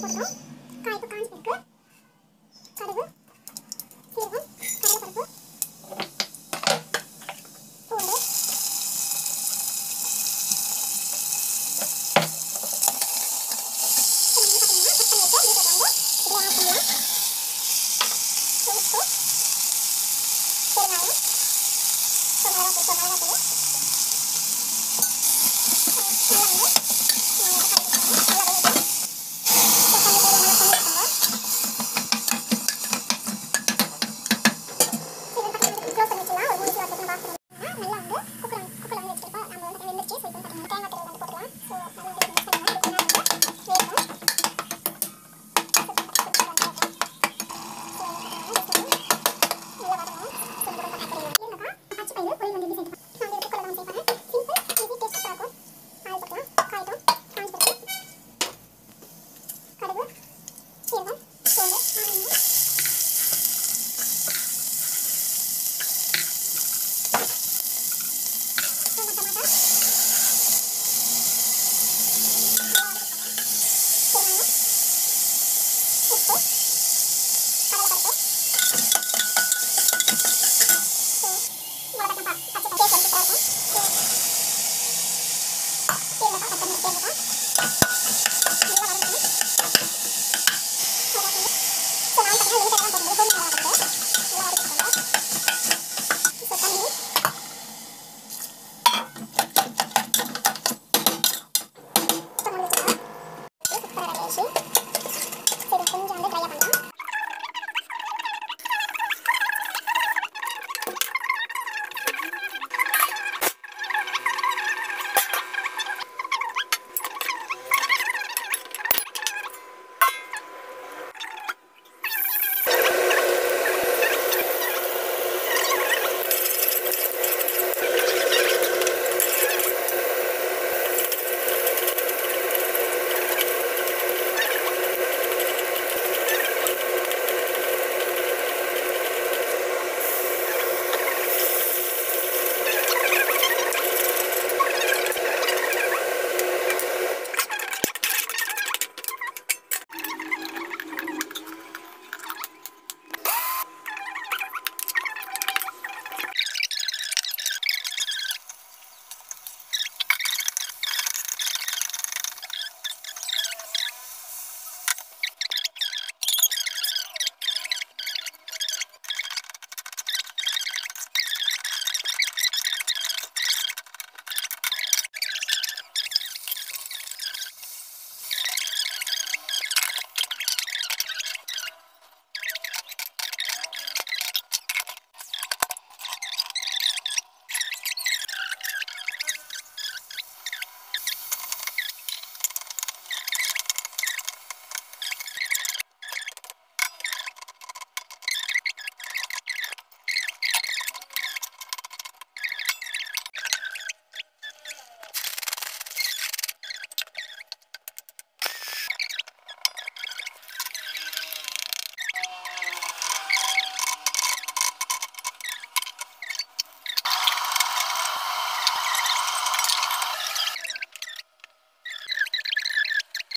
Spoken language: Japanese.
ところの回と感じていく軽く成分軽く軽く Oh. Thank you.